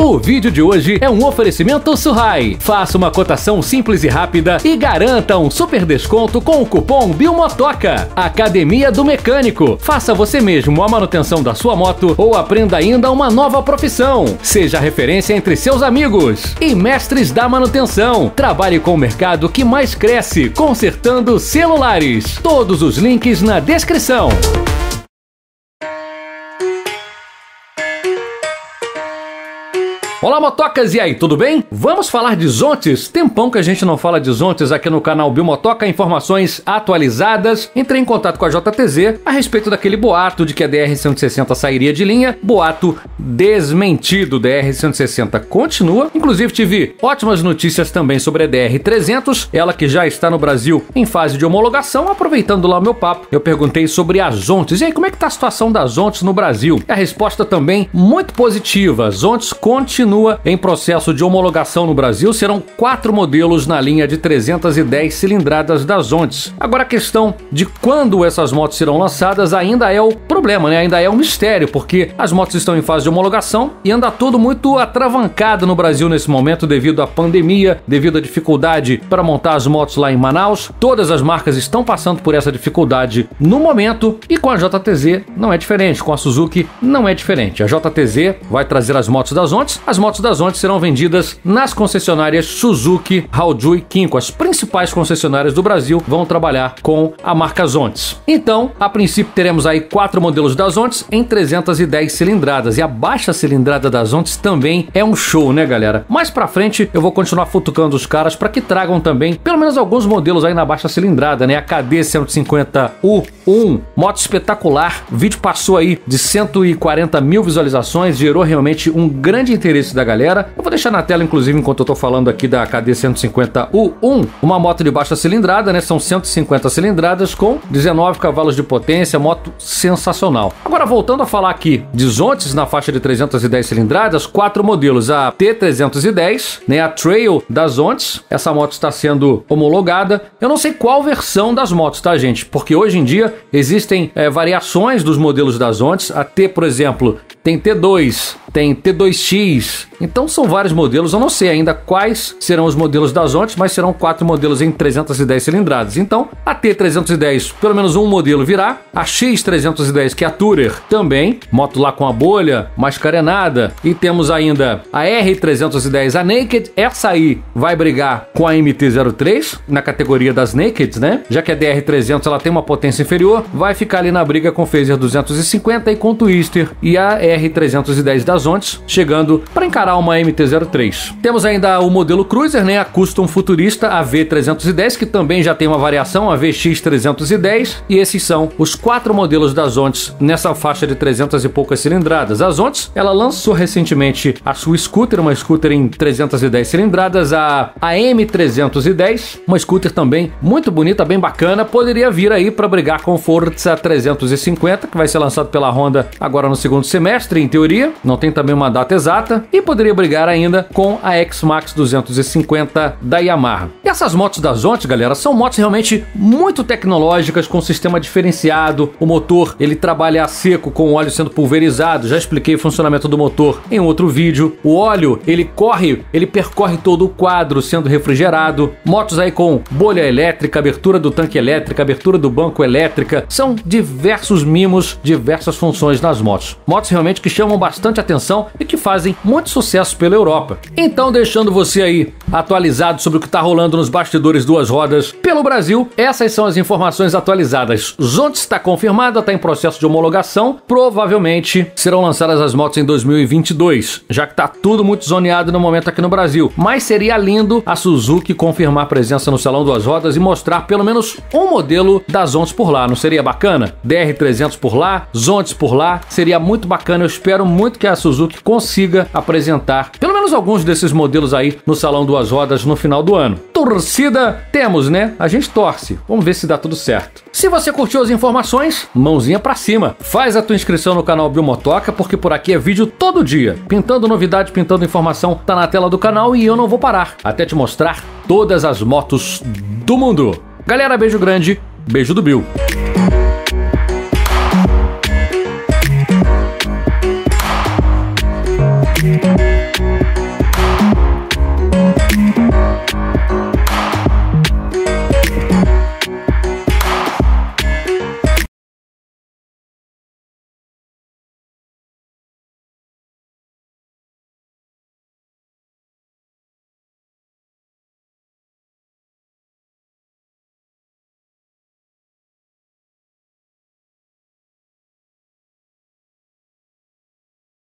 O vídeo de hoje é um oferecimento Surrai. Faça uma cotação simples e rápida e garanta um super desconto com o cupom BILMOTOCA. Academia do Mecânico. Faça você mesmo a manutenção da sua moto ou aprenda ainda uma nova profissão. Seja referência entre seus amigos. E Mestres da Manutenção. Trabalhe com o mercado que mais cresce, consertando celulares. Todos os links na descrição. Olá, motocas, e aí, tudo bem? Vamos falar de Zontes? Tempão que a gente não fala de Zontes aqui no canal Biomotoca, informações atualizadas. Entrei em contato com a JTZ a respeito daquele boato de que a DR-160 sairia de linha. Boato desmentido, DR-160 continua. Inclusive, tive ótimas notícias também sobre a DR-300, ela que já está no Brasil em fase de homologação. Aproveitando lá o meu papo, eu perguntei sobre a Zontes. E aí, como é que tá a situação da Zontes no Brasil? A resposta também muito positiva. Zontes continua continua em processo de homologação no Brasil. Serão quatro modelos na linha de 310 cilindradas das Ontes. Agora a questão de quando essas motos serão lançadas ainda é o problema, né? Ainda é um mistério, porque as motos estão em fase de homologação e anda tudo muito atravancado no Brasil nesse momento devido à pandemia, devido à dificuldade para montar as motos lá em Manaus. Todas as marcas estão passando por essa dificuldade no momento e com a JTZ não é diferente, com a Suzuki não é diferente. A JTZ vai trazer as motos das Ontes, as motos da Zonte serão vendidas nas concessionárias Suzuki, Haoju e Kinko. As principais concessionárias do Brasil vão trabalhar com a marca Zontes. Então, a princípio teremos aí quatro modelos da Zontes em 310 cilindradas e a baixa cilindrada da Zontes também é um show, né, galera? Mais para frente eu vou continuar futucando os caras para que tragam também pelo menos alguns modelos aí na baixa cilindrada, né? A KD 150U1, moto espetacular. O vídeo passou aí de 140 mil visualizações, gerou realmente um grande interesse da galera. Eu vou deixar na tela, inclusive, enquanto eu tô falando aqui da KD 150U1, uma moto de baixa cilindrada, né? São 150 cilindradas com 19 cavalos de potência, moto sensacional. Agora, voltando a falar aqui de Zontes na faixa de 310 cilindradas, quatro modelos: a T310, né? A Trail das Zontes. Essa moto está sendo homologada. Eu não sei qual versão das motos, tá, gente? Porque hoje em dia existem é, variações dos modelos das Zontes. A T, por exemplo, tem T2, tem T2X. Então são vários modelos, eu não sei ainda quais serão os modelos das Ontes, mas serão quatro modelos em 310 cilindradas. Então a T310, pelo menos um modelo virá, a X310 que é a Tourer também, moto lá com a bolha, mais carenada, e temos ainda a R310 a Naked, essa aí vai brigar com a MT-03 na categoria das Nakeds, né? Já que a DR300 ela tem uma potência inferior, vai ficar ali na briga com o Phaser 250 e com o Twister e a R310 das Ontes, chegando para encarar uma MT-03. Temos ainda o modelo Cruiser, né, a Custom Futurista, a V310, que também já tem uma variação, a VX310, e esses são os quatro modelos das Ontes nessa faixa de 300 e poucas cilindradas. A Ontes, ela lançou recentemente a sua scooter, uma scooter em 310 cilindradas, a, a M310, uma scooter também muito bonita, bem bacana, poderia vir aí para brigar com o Forza 350, que vai ser lançado pela Honda agora no segundo semestre, em teoria, não tem também uma data exata, e poderia brigar ainda com a X-Max 250 da Yamaha. E essas motos da Zonte, galera, são motos realmente muito tecnológicas, com sistema diferenciado, o motor ele trabalha a seco com o óleo sendo pulverizado, já expliquei o funcionamento do motor em outro vídeo. O óleo ele corre, ele percorre todo o quadro sendo refrigerado. Motos aí com bolha elétrica, abertura do tanque elétrica, abertura do banco elétrica, são diversos mimos, diversas funções nas motos. Motos realmente que chamam bastante atenção e que fazem muito sucesso pela Europa. Então, deixando você aí atualizado sobre o que está rolando nos bastidores duas rodas pelo Brasil, essas são as informações atualizadas. Zonte está confirmada, está em processo de homologação. Provavelmente serão lançadas as motos em 2022, já que está tudo muito zoneado no momento aqui no Brasil. Mas seria lindo a Suzuki confirmar presença no Salão Duas Rodas e mostrar pelo menos um modelo das Zontes por lá. Não seria bacana? DR300 por lá, Zontes por lá. Seria muito bacana. Eu espero muito que a Suzuki consiga apresentar pelo menos alguns desses modelos aí no Salão Duas Rodas no final do ano. Torcida, temos, né? A gente torce. Vamos ver se dá tudo certo. Se você curtiu as informações, mãozinha pra cima. Faz a tua inscrição no canal Biomotoca, porque por aqui é vídeo todo dia. Pintando novidade, pintando informação, tá na tela do canal e eu não vou parar até te mostrar todas as motos do mundo. Galera, beijo grande, beijo do Bill.